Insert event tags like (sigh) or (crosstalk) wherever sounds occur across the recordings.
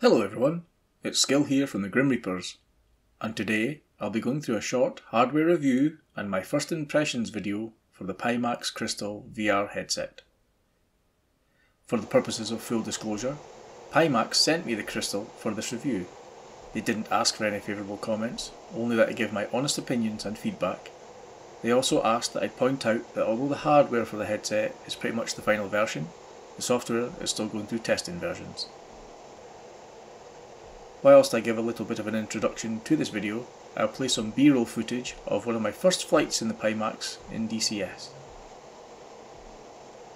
Hello everyone, it's Skill here from the Grim Reapers, and today I'll be going through a short hardware review and my first impressions video for the Pimax Crystal VR headset. For the purposes of full disclosure, Pimax sent me the Crystal for this review. They didn't ask for any favourable comments, only that I give my honest opinions and feedback. They also asked that I point out that although the hardware for the headset is pretty much the final version, the software is still going through testing versions. Whilst I give a little bit of an introduction to this video, I'll play some b-roll footage of one of my first flights in the Pimax in DCS.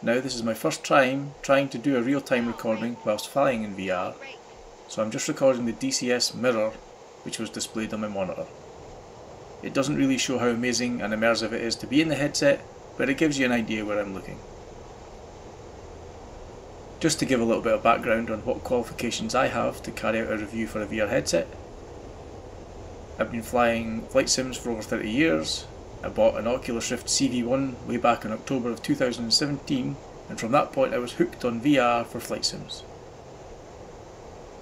Now this is my first time trying to do a real-time recording whilst flying in VR, so I'm just recording the DCS mirror which was displayed on my monitor. It doesn't really show how amazing and immersive it is to be in the headset, but it gives you an idea where I'm looking. Just to give a little bit of background on what qualifications I have to carry out a review for a VR headset. I've been flying flight sims for over 30 years. I bought an Oculus Rift CV1 way back in October of 2017 and from that point I was hooked on VR for flight sims.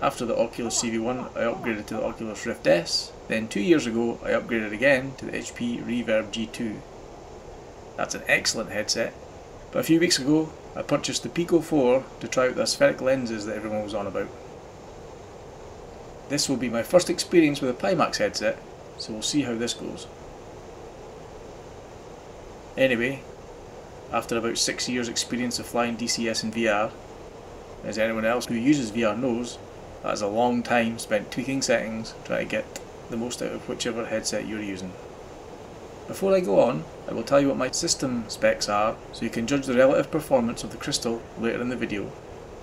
After the Oculus CV1 I upgraded to the Oculus Rift S, then two years ago I upgraded again to the HP Reverb G2. That's an excellent headset, but a few weeks ago I purchased the Pico 4 to try out the aspheric lenses that everyone was on about. This will be my first experience with a Pimax headset, so we'll see how this goes. Anyway, after about 6 years experience of flying DCS in VR, as anyone else who uses VR knows, that is a long time spent tweaking settings trying to get the most out of whichever headset you're using. Before I go on, I will tell you what my system specs are so you can judge the relative performance of the Crystal later in the video.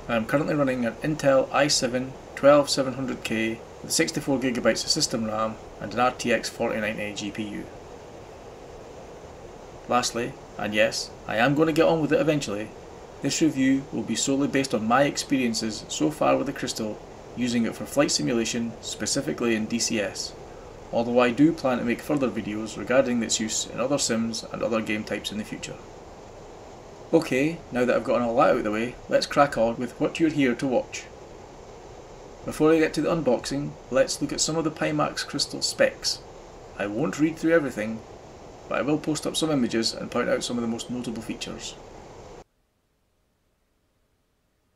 I am currently running an Intel i7 12700K with 64GB of system RAM and an RTX 4090 GPU. Lastly, and yes, I am going to get on with it eventually, this review will be solely based on my experiences so far with the Crystal using it for flight simulation, specifically in DCS although I do plan to make further videos regarding its use in other sims and other game types in the future. Okay, now that I've gotten all that out of the way, let's crack on with what you're here to watch. Before I get to the unboxing, let's look at some of the Pimax Crystal specs. I won't read through everything, but I will post up some images and point out some of the most notable features.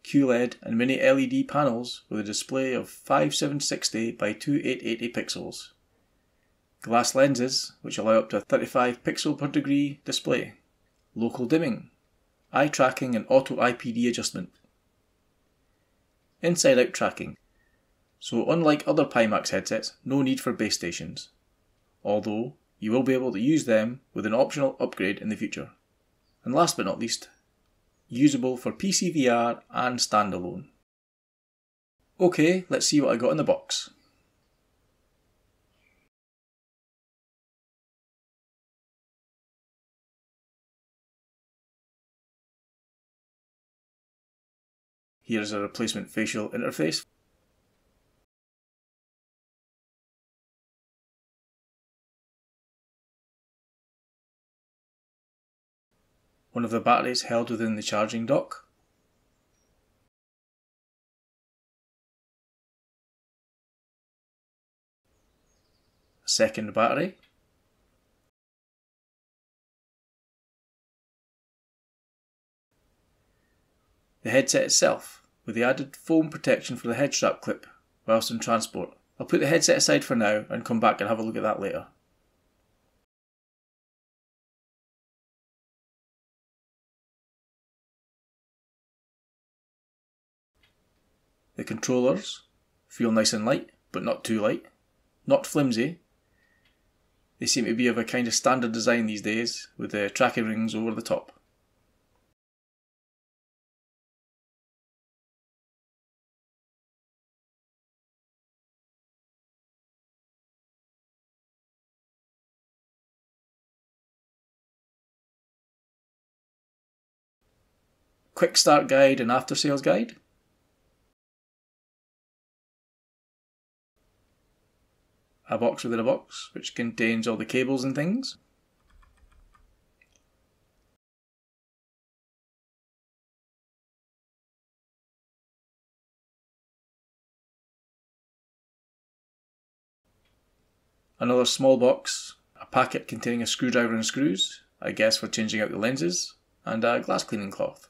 QLED and mini LED panels with a display of 5760 by 2880 pixels glass lenses, which allow up to a 35 pixel per degree display, local dimming, eye tracking and auto IPD adjustment, inside out tracking. So unlike other Pimax headsets, no need for base stations, although you will be able to use them with an optional upgrade in the future. And last but not least, usable for PC VR and standalone. Okay, let's see what I got in the box. Here's a replacement facial interface. One of the batteries held within the charging dock. A second battery. The headset itself, with the added foam protection for the head strap clip whilst in transport. I'll put the headset aside for now and come back and have a look at that later. The controllers feel nice and light, but not too light. Not flimsy. They seem to be of a kind of standard design these days, with the tracking rings over the top. quick start guide and after sales guide. A box within a box, which contains all the cables and things. Another small box, a packet containing a screwdriver and screws, I guess for changing out the lenses, and a glass cleaning cloth.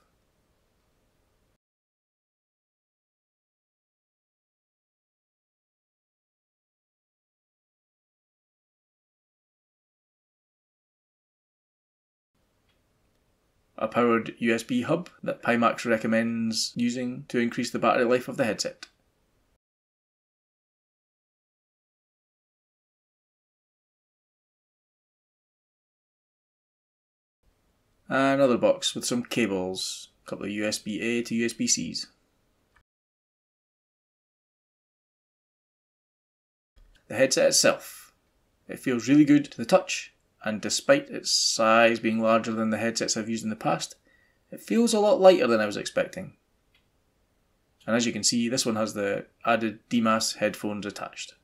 A powered USB hub that Pimax recommends using to increase the battery life of the headset. Another box with some cables, a couple of USB A to USB Cs. The headset itself. It feels really good to the touch and despite its size being larger than the headsets I've used in the past, it feels a lot lighter than I was expecting. And as you can see, this one has the added DMAS headphones attached.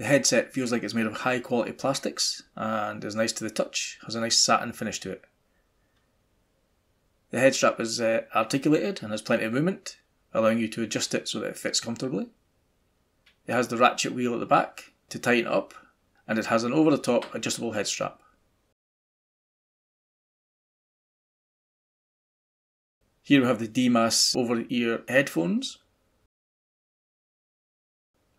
The headset feels like it's made of high quality plastics and is nice to the touch, has a nice satin finish to it. The head strap is uh, articulated and has plenty of movement, allowing you to adjust it so that it fits comfortably. It has the ratchet wheel at the back to tighten up, and it has an over the top adjustable head strap. Here we have the DMAS over ear headphones,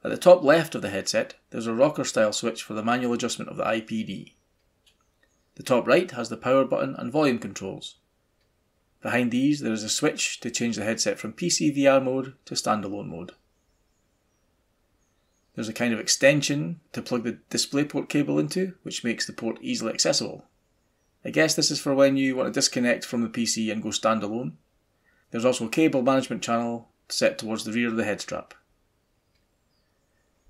at the top left of the headset, there's a rocker style switch for the manual adjustment of the IPD. The top right has the power button and volume controls. Behind these, there is a switch to change the headset from PC VR mode to standalone mode. There's a kind of extension to plug the DisplayPort cable into, which makes the port easily accessible. I guess this is for when you want to disconnect from the PC and go standalone. There's also a cable management channel set towards the rear of the head strap.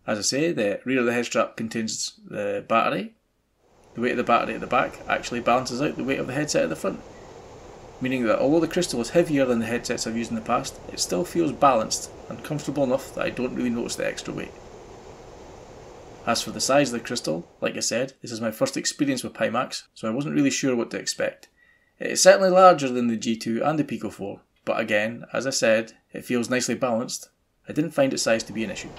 As I say, the rear of the head strap contains the battery. The weight of the battery at the back actually balances out the weight of the headset at the front, meaning that although the crystal is heavier than the headsets I've used in the past, it still feels balanced and comfortable enough that I don't really notice the extra weight. As for the size of the crystal, like I said, this is my first experience with Pimax, so I wasn't really sure what to expect. It is certainly larger than the G2 and the Pico 4, but again, as I said, it feels nicely balanced. I didn't find its size to be an issue.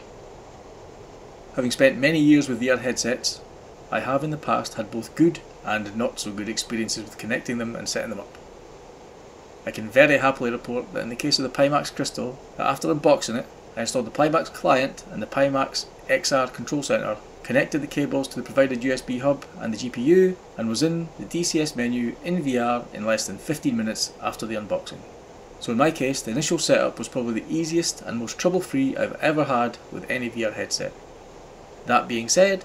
Having spent many years with VR headsets, I have in the past had both good and not so good experiences with connecting them and setting them up. I can very happily report that in the case of the Pimax Crystal, that after unboxing it, I installed the Pimax client and the Pimax XR control center, connected the cables to the provided USB hub and the GPU, and was in the DCS menu in VR in less than 15 minutes after the unboxing. So in my case, the initial setup was probably the easiest and most trouble-free I've ever had with any VR headset. That being said,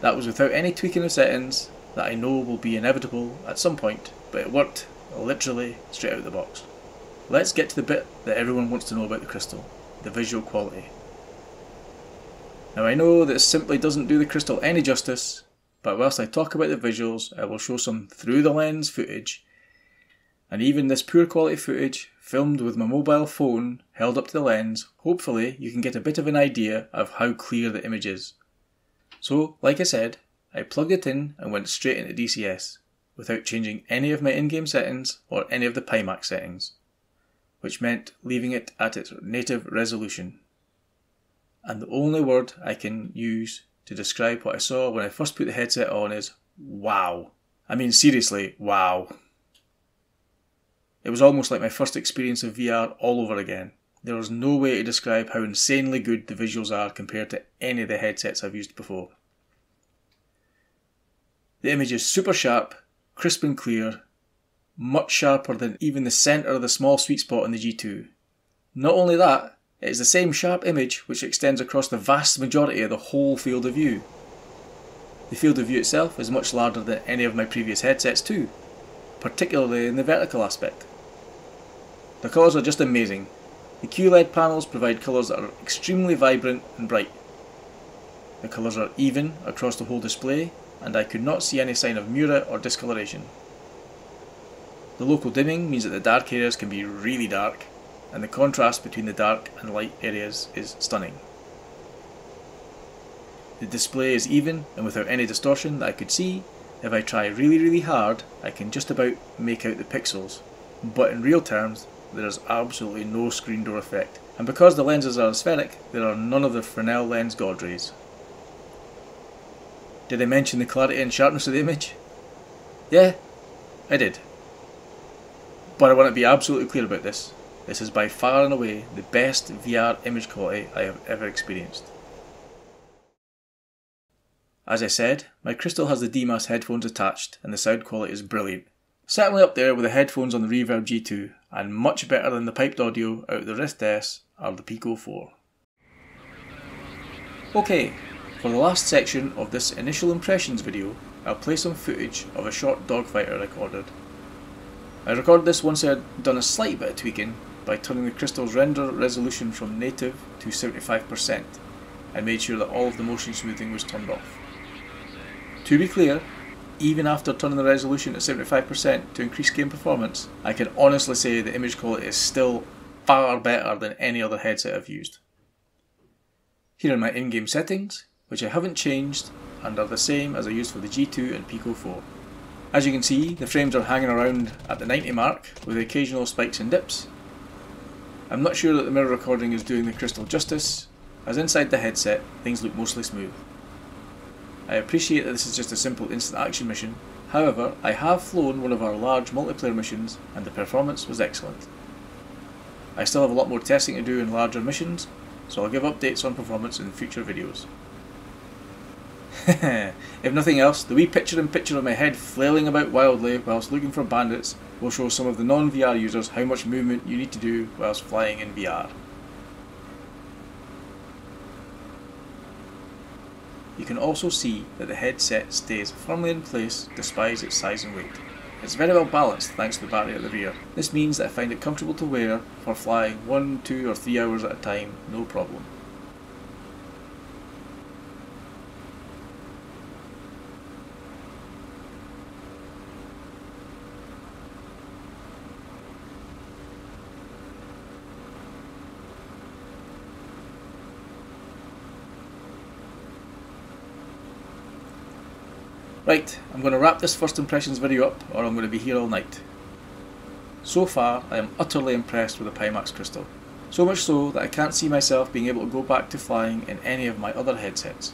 that was without any tweaking of settings that I know will be inevitable at some point, but it worked literally straight out of the box. Let's get to the bit that everyone wants to know about the crystal, the visual quality. Now I know this simply doesn't do the crystal any justice, but whilst I talk about the visuals, I will show some through the lens footage. And even this poor quality footage, filmed with my mobile phone held up to the lens, hopefully you can get a bit of an idea of how clear the image is. So, like I said, I plugged it in and went straight into DCS, without changing any of my in-game settings or any of the Pimax settings, which meant leaving it at its native resolution. And the only word I can use to describe what I saw when I first put the headset on is wow. I mean, seriously, wow. It was almost like my first experience of VR all over again. There is no way to describe how insanely good the visuals are compared to any of the headsets I've used before. The image is super sharp, crisp and clear, much sharper than even the centre of the small sweet spot in the G2. Not only that, it is the same sharp image which extends across the vast majority of the whole field of view. The field of view itself is much larger than any of my previous headsets too, particularly in the vertical aspect. The colours are just amazing, the QLED panels provide colours that are extremely vibrant and bright. The colours are even across the whole display, and I could not see any sign of mura or discoloration. The local dimming means that the dark areas can be really dark, and the contrast between the dark and light areas is stunning. The display is even and without any distortion that I could see. If I try really really hard, I can just about make out the pixels, but in real terms, there is absolutely no screen door effect. And because the lenses are aspheric, there are none of the Fresnel lens God rays. Did I mention the clarity and sharpness of the image? Yeah, I did. But I want to be absolutely clear about this. This is by far and away the best VR image quality I have ever experienced. As I said, my Crystal has the DMAS headphones attached and the sound quality is brilliant. Certainly up there with the headphones on the Reverb G2 and much better than the piped audio out of the Rift S are the Pico 4. Okay, for the last section of this initial impressions video, I'll play some footage of a short dogfight I recorded. I recorded this once I had done a slight bit of tweaking by turning the crystal's render resolution from native to 75% and made sure that all of the motion smoothing was turned off. To be clear, even after turning the resolution to 75% to increase game performance, I can honestly say the image quality is still far better than any other headset I've used. Here are my in-game settings, which I haven't changed and are the same as I used for the G2 and Pico 4. As you can see, the frames are hanging around at the 90 mark with occasional spikes and dips. I'm not sure that the mirror recording is doing the crystal justice, as inside the headset things look mostly smooth. I appreciate that this is just a simple instant action mission, however I have flown one of our large multiplayer missions and the performance was excellent. I still have a lot more testing to do in larger missions, so I'll give updates on performance in future videos. (laughs) if nothing else, the wee picture in picture of my head flailing about wildly whilst looking for bandits will show some of the non-VR users how much movement you need to do whilst flying in VR. You can also see that the headset stays firmly in place despite its size and weight. It's very well balanced thanks to the battery at the rear. This means that I find it comfortable to wear for flying 1, 2 or 3 hours at a time, no problem. Right, I'm going to wrap this first impressions video up or I'm going to be here all night. So far, I am utterly impressed with the Pimax Crystal. So much so that I can't see myself being able to go back to flying in any of my other headsets.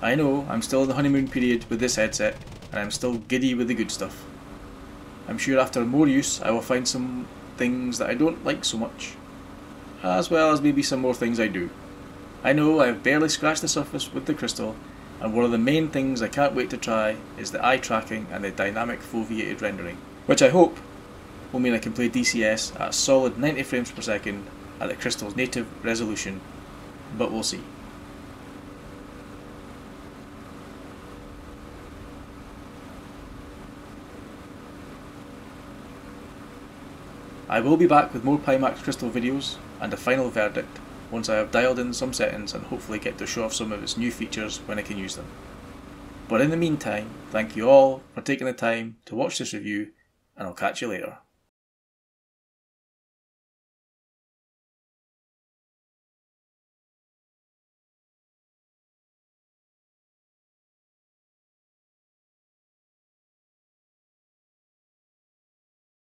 I know I'm still in the honeymoon period with this headset and I'm still giddy with the good stuff. I'm sure after more use I will find some things that I don't like so much, as well as maybe some more things I do. I know I have barely scratched the surface with the crystal and one of the main things I can't wait to try is the eye tracking and the dynamic foveated rendering, which I hope will mean I can play DCS at a solid 90 frames per second at the Crystal's native resolution, but we'll see. I will be back with more Pimax Crystal videos and a final verdict once I have dialed in some settings and hopefully get to show off some of its new features when I can use them. But in the meantime, thank you all for taking the time to watch this review and I'll catch you later.